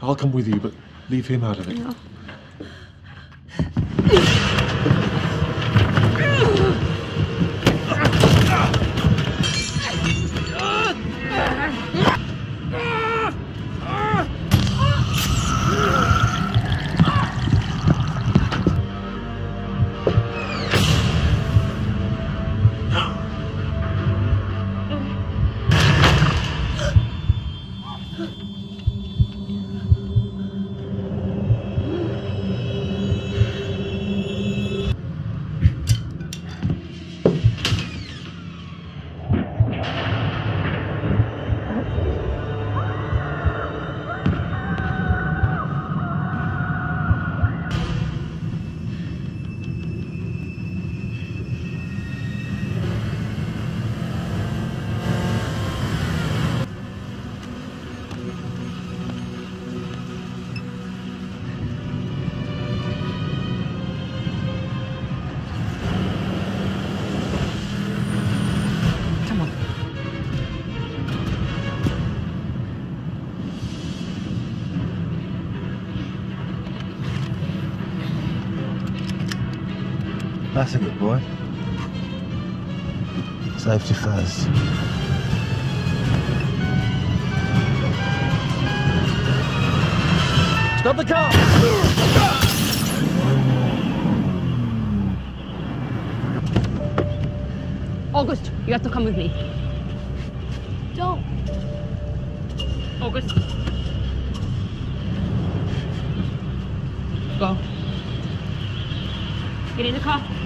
I'll come with you, but leave him out of it. That's a good boy. Safety first. Stop the car! August, you have to come with me. Don't. August. Go. Get in the car.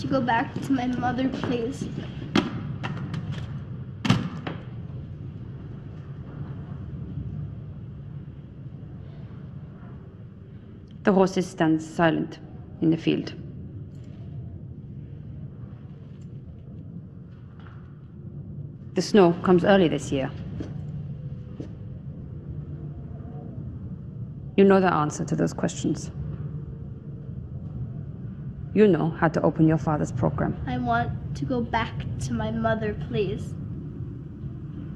To go back to my mother, please. The horses stand silent in the field. The snow comes early this year. You know the answer to those questions. You know how to open your father's program. I want to go back to my mother, please.